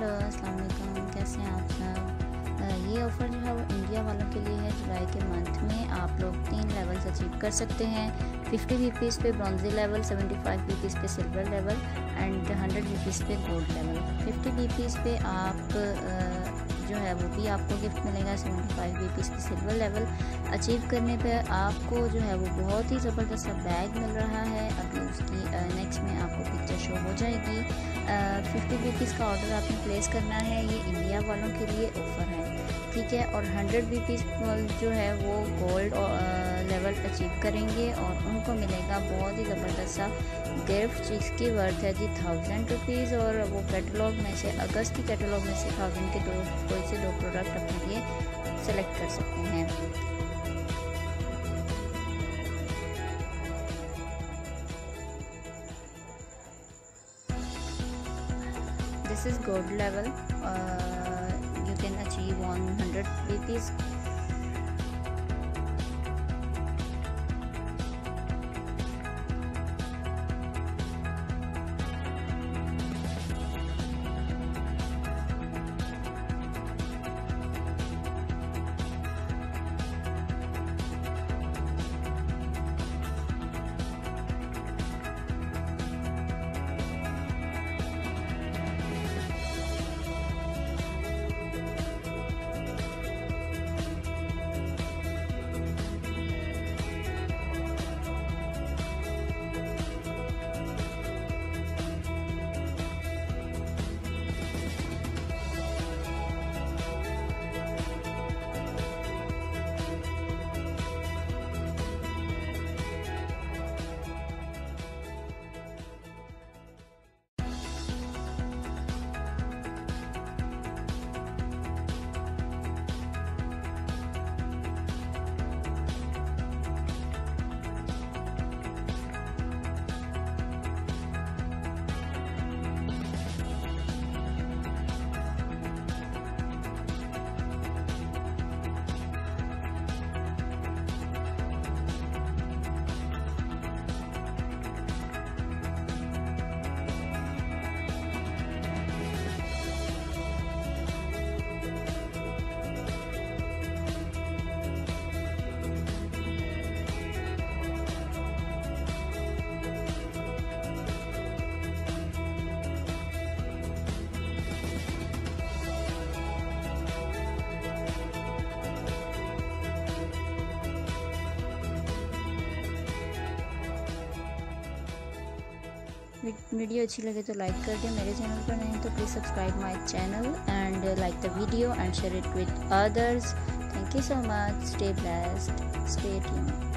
Hello अस्सलाम वालेकुम कैसे हैं आप सब? ये ऑफ़र जो है वो इंडिया वालों के लिए है जुलाई के मंथ में। आप लोग तीन लेवल्स अचीव कर सकते हैं। 50 वीपीस पे ब्रॉन्जी लेवल 75 वीपीस पे सिल्वर लेवल एंड 100 वीपीस पे गोल्ड लेवल 50 वीपीस पे आप जो है वो भी आपको गिफ्ट मिलेगा सेवेंटी 75 वीपीस पे सिल्वर लेवल अचीव करने पे आपको जो है वो बहुत ही ज़बरदस्त सा बैग मिल रहा है। अभी उसकी नेक्स्ट में आपको पिक्चर शो हो जाएगी। फिफ्टी रुपीज़ का ऑर्डर आपने प्लेस करना है। ये इंडिया वालों के लिए ऑफ़र है। ठीक है? और हंड्रेड रुपीज़ जो है वो गोल्ड लेवल अचीव करेंगे और उनको मिलेगा बहुत ही ज़बरदस्त सा गिफ्ट जिसकी वर्थ है जी थाउज़ेंड रुपीज़ और वो कैटलॉग में से, अगस्त की कैटलॉग में से थाउज़ेंड के दो, कोई से दो प्रोडक्ट अपने लिए सेलेक्ट कर सकते हैं। This is gold level. Uh, you can achieve 100 rupees video अच्छी लगे तो लाइक कर दें मेरे चैनल पर, नहीं तो please subscribe my channel and like the video and share it with others thank you so much stay blessed stay tune